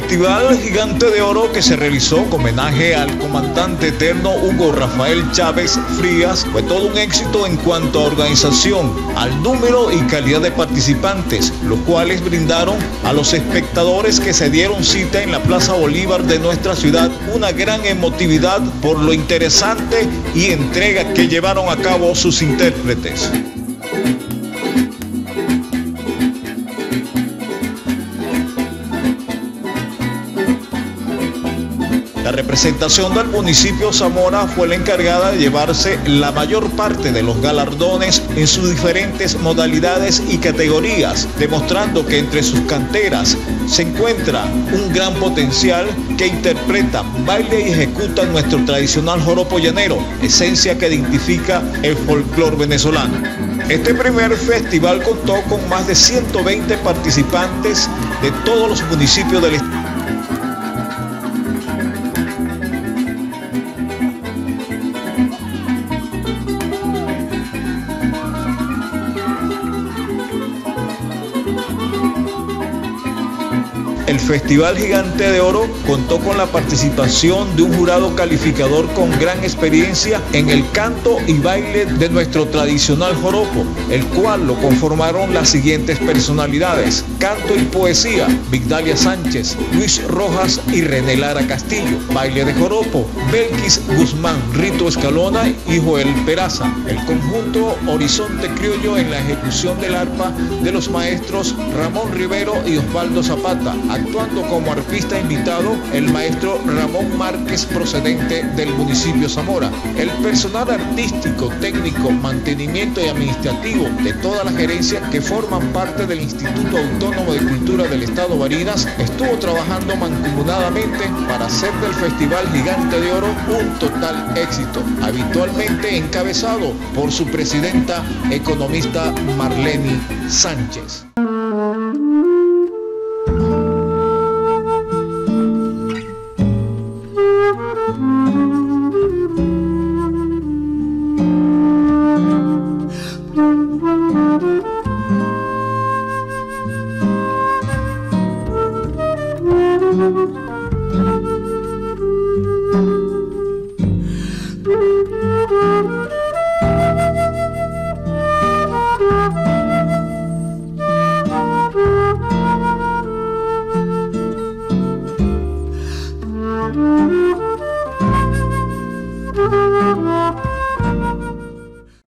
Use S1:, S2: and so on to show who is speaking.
S1: Festival Gigante de Oro que se realizó con homenaje al comandante eterno Hugo Rafael Chávez Frías fue todo un éxito en cuanto a organización, al número y calidad de participantes, los cuales brindaron a los espectadores que se dieron cita en la Plaza Bolívar de nuestra ciudad una gran emotividad por lo interesante y entrega que llevaron a cabo sus intérpretes. La representación del municipio Zamora fue la encargada de llevarse la mayor parte de los galardones en sus diferentes modalidades y categorías, demostrando que entre sus canteras se encuentra un gran potencial que interpreta, baile y ejecuta nuestro tradicional joropo llanero, esencia que identifica el folclore venezolano. Este primer festival contó con más de 120 participantes de todos los municipios del estado El Festival Gigante de Oro contó con la participación de un jurado calificador con gran experiencia en el canto y baile de nuestro tradicional joropo, el cual lo conformaron las siguientes personalidades: canto y poesía, Vigdalia Sánchez, Luis Rojas y René Lara Castillo, baile de joropo, Belkis Guzmán, Rito Escalona y Joel Peraza, el conjunto Horizonte Criollo en la ejecución del arpa de los maestros Ramón Rivero y Osvaldo Zapata, actuando como arpista invitado el maestro Ramón Márquez procedente del municipio Zamora. El personal artístico, técnico, mantenimiento y administrativo de toda la gerencia que forman parte del Instituto Autónomo de Cultura del Estado Barinas estuvo trabajando mancomunadamente para hacer del Festival Gigante de Oro un total éxito, habitualmente encabezado por su presidenta economista Marlene Sánchez.